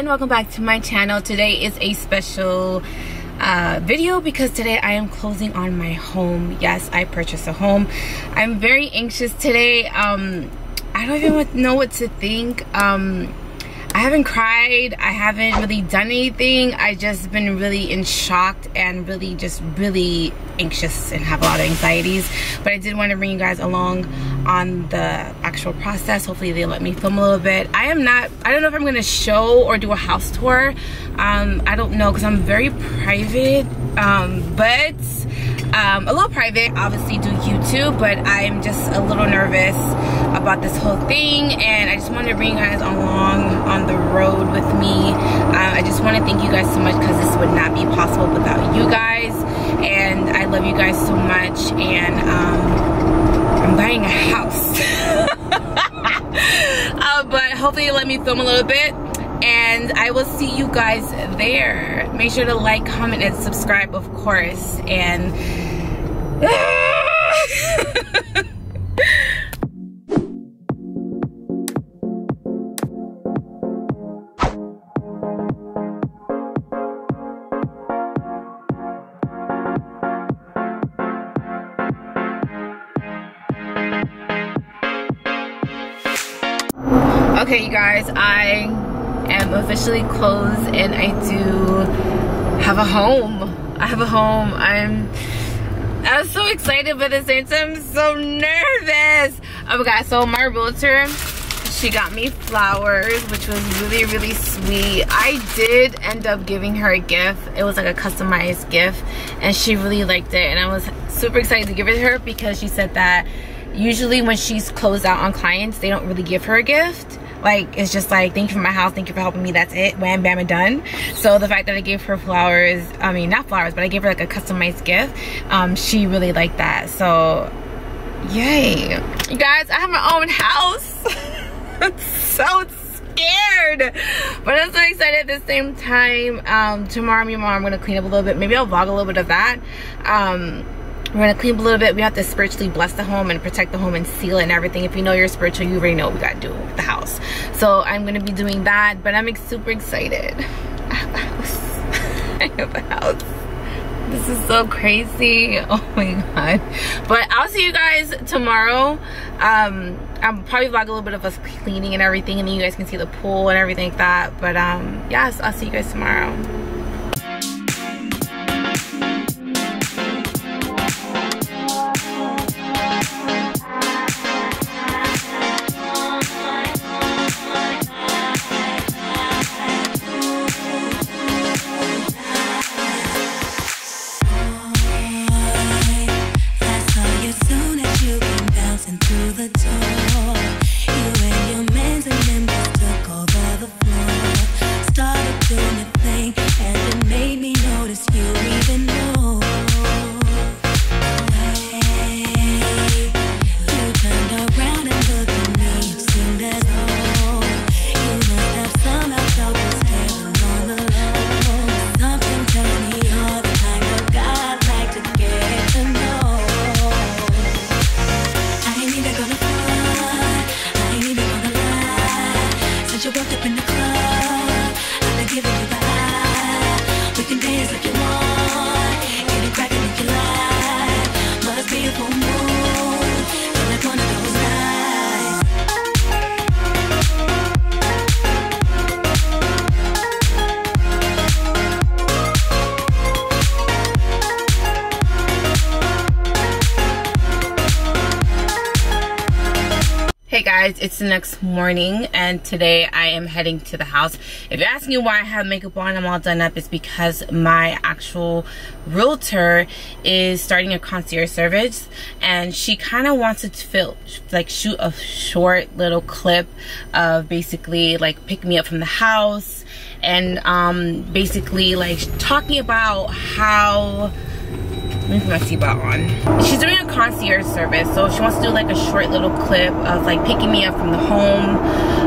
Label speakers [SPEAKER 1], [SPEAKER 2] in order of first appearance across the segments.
[SPEAKER 1] and welcome back to my channel. Today is a special uh, video because today I am closing on my home. Yes I purchased a home. I'm very anxious today. Um, I don't even know what to think. Um, I haven't cried. I haven't really done anything. I just been really in shock and really just really anxious and have a lot of anxieties. But I did want to bring you guys along on the actual process. Hopefully they let me film a little bit. I am not, I don't know if I'm going to show or do a house tour. Um, I don't know because I'm very private. Um, but um, a little private obviously do YouTube but I'm just a little nervous about this whole thing and I just wanted to bring you guys along on the road with me uh, I just want to thank you guys so much because this would not be possible without you guys love you guys so much and um, I'm buying a house uh, but hopefully you let me film a little bit and I will see you guys there. Make sure to like, comment, and subscribe, of course. And Okay, you guys, I am officially closed and I do have a home. I have a home. I'm I'm so excited but at the same time I'm so nervous. Oh my god, so my realtor she got me flowers which was really really sweet i did end up giving her a gift it was like a customized gift and she really liked it and i was super excited to give it to her because she said that usually when she's closed out on clients they don't really give her a gift like it's just like thank you for my house thank you for helping me that's it wham bam and done. So the fact that i gave her flowers i mean not flowers but i gave her like a customized gift um she really liked that. So yay. You guys i have my own house. I'm so scared. But i'm so excited at the same time. Um tomorrow me and mom i'm gonna clean up a little bit. Maybe i'll vlog a little bit of that. Um we're gonna clean up a little bit. We have to spiritually bless the home and protect the home and seal it and everything. If you know you're spiritual you already know what we gotta do with the house. So i'm gonna be doing that but i'm super excited. I have a house. I have a house. This is so crazy. Oh my god. But i'll see you guys tomorrow. Um i'll probably vlog a little bit of us cleaning and everything and then you guys can see the pool and everything like that. But um yes i'll see you guys tomorrow you woke up and Hey guys, it's the next morning and today I am heading to the house. If you're asking why I have makeup on, I'm all done up, it's because my actual realtor is starting a concierge service and she kind of wants to feel, like shoot a short little clip of basically like pick me up from the house and um, basically like talking about how let me put my seatbelt on. She's doing a concierge service, so she wants to do like a short little clip of like picking me up from the home,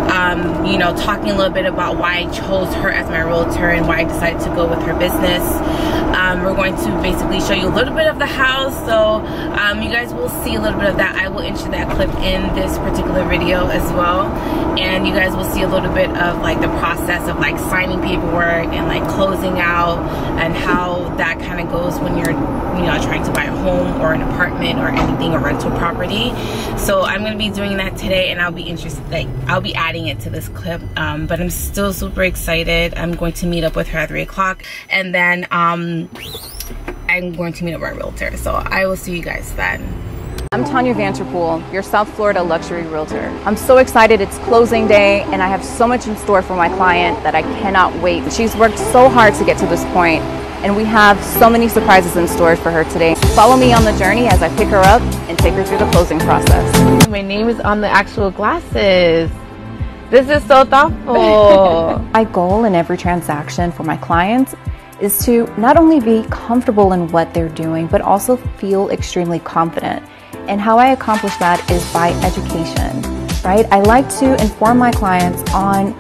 [SPEAKER 1] um, you know, talking a little bit about why I chose her as my realtor and why I decided to go with her business. Um, we're going to basically show you a little bit of the house. So um, you guys will see a little bit of that. I will insert that clip in this particular video as well. And you guys will see a little bit of like the process of like signing paperwork and like closing out and how that kind of goes when you're you know trying to buy a home or an apartment or anything or rental property. So I'm going to be doing that today and I'll be interested like I'll be adding it to this clip. Um, but I'm still super excited. I'm going to meet up with her at 3 o'clock and then um, I'm going to meet up with our realtor. So I will see you guys then.
[SPEAKER 2] I'm Tanya Vanterpool, your South Florida luxury realtor. I'm so excited it's closing day and I have so much in store for my client that I cannot wait. She's worked so hard to get to this point and we have so many surprises in store for her today. Follow me on the journey as I pick her up and take her through the closing process.
[SPEAKER 1] My name is on the actual glasses. This is so thoughtful.
[SPEAKER 2] my goal in every transaction for my clients is to not only be comfortable in what they're doing, but also feel extremely confident. And how I accomplish that is by education, right? I like to inform my clients on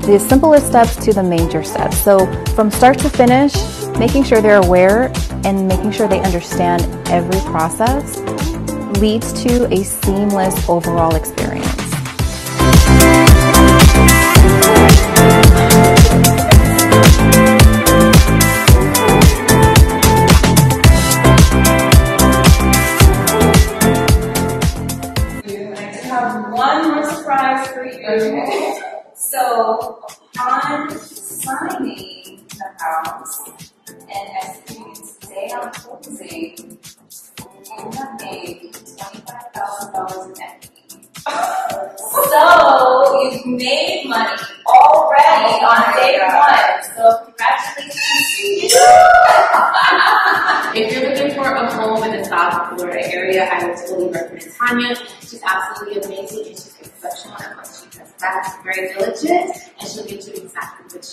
[SPEAKER 2] the simplest steps to the major steps. So from start to finish, making sure they're aware and making sure they understand every process leads to a seamless overall experience.
[SPEAKER 3] So upon signing the house and executing today on closing, you have made $25,000 in equity. so you've made money already on day one. So congratulations to you.
[SPEAKER 4] if you're looking for a home in the South Florida area, I would totally recommend Tanya. Absolutely amazing and she's exceptional at what she does. That's very diligent and she'll get you exactly what